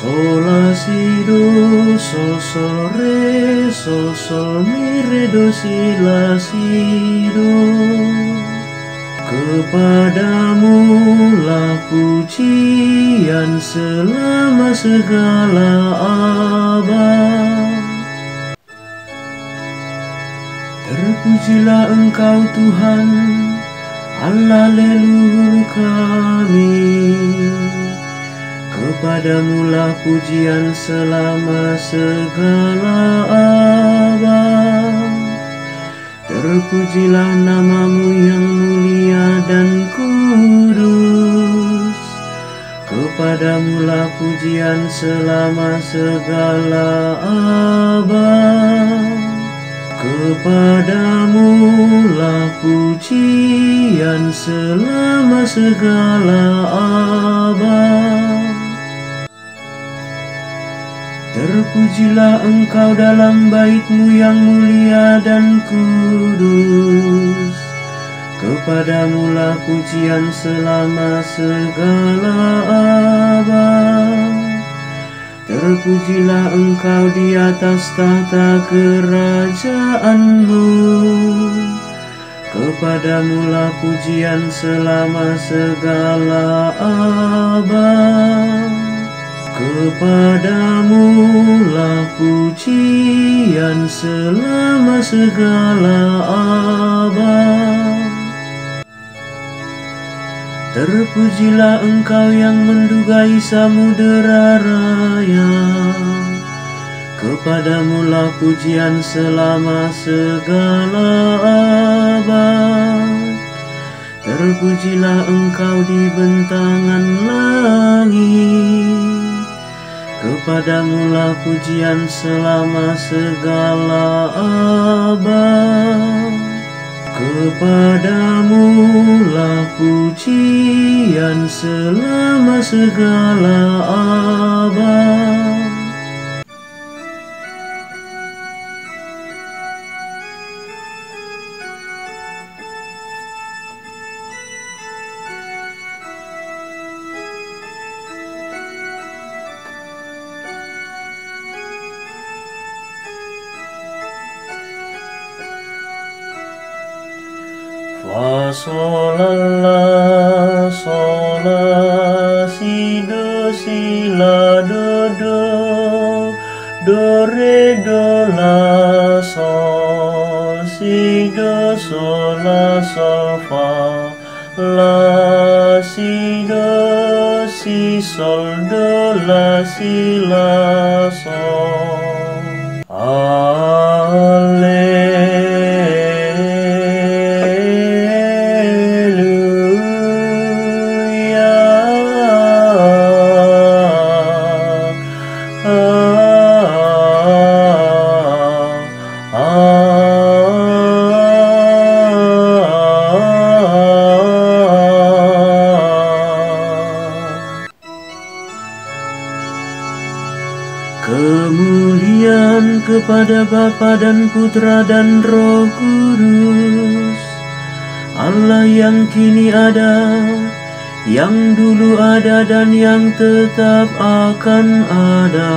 Sol la si do sol sol re sol sol mi re do si la si do Kepadamu lah pujian selama segala abad. Terpujilah engkau Tuhan. Allah leluhur kami Kepadamu lah pujian selama segala abad. Terpujilah namamu yang mulia dan kudus. Kepadamu lah pujian selama segala abad. Kepadamu lah pujian selama segala abad Terpujilah engkau dalam baitmu yang mulia dan kudus. Kepadamu lah pujian selama segala abad. Terpujilah engkau di atas tahta kerajaanmu. Kepadamu lah pujian selama segala abad Kepadamu lah pujian selama segala abad. Terpujilah engkau yang mendugai samudera raya. Kepadamu lah pujian selama segala abad. Terpujilah engkau di bentangan langit Kepadamu lah pujian selama segala abad. Kepadamu lah pujian selama segala abad Fa sol la sol la si do si la do do do re do la sol si do sol la sol fa la si do si sol do la si la sol Kemuliaan kepada Bapa dan Putra dan Roh Kudus Allah yang kini ada Yang dulu ada dan yang tetap akan ada